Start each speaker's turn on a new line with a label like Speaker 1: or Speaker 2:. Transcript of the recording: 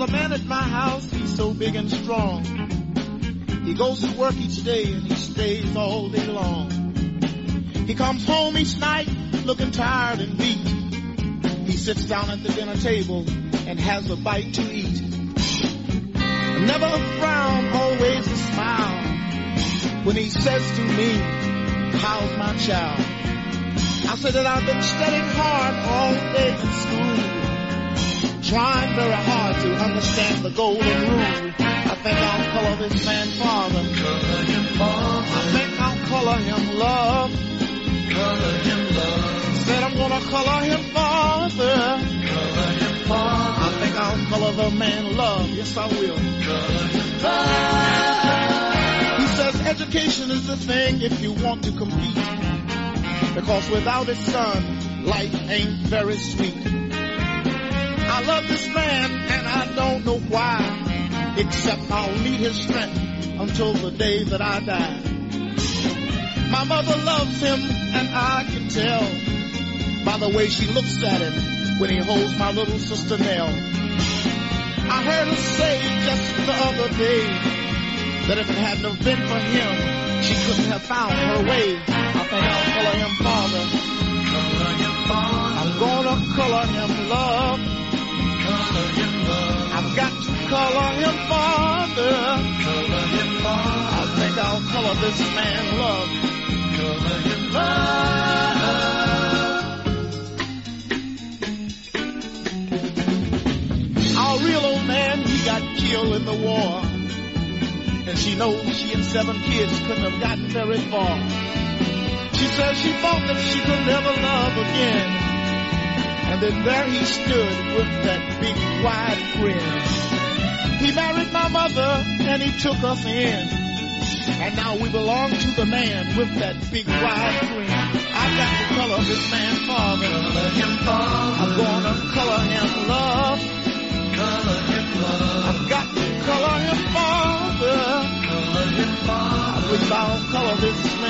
Speaker 1: a man at my house, he's so big and strong. He goes to work each day and he stays all day long. He comes home each night looking tired and beat. He sits down at the dinner table and has a bite to eat. Never a frown, always a smile. When he says to me, how's my child? I said that I've been studying hard all day in school. Trying very hard to understand the golden rule. I think I'll color this man father.
Speaker 2: Color him father.
Speaker 1: I think I'll color him love.
Speaker 2: Color him love.
Speaker 1: Said I'm gonna color him father.
Speaker 2: Color him father.
Speaker 1: I think I'll color the man love. Yes, I will.
Speaker 2: Color him love.
Speaker 1: He says education is the thing if you want to compete. Because without it, son, life ain't very sweet. I love this man and I don't know why. Except I'll need his strength until the day that I die. My mother loves him and I can tell by the way she looks at him when he holds my little sister Nell. I heard her say just the other day that if it hadn't been for him, she couldn't have found her way. I think I'll color him father.
Speaker 2: Color him father.
Speaker 1: I'm gonna color him love.
Speaker 2: Love.
Speaker 1: I've got to color him father.
Speaker 2: Color him father.
Speaker 1: I think I'll color this man love.
Speaker 2: Color love.
Speaker 1: Our real old man, he got killed in the war. And she knows she and seven kids couldn't have gotten very far. She says she thought that she could never love again. And then there he stood with that big wide grin. He married my mother and he took us in. And now we belong to the man with that big wide grin. I've got to color this man father.
Speaker 2: Color him father.
Speaker 1: I'm gonna color him love.
Speaker 2: Color him love.
Speaker 1: I've got to color him father.
Speaker 2: Color him
Speaker 1: I
Speaker 2: father.
Speaker 1: wish I'll color this man.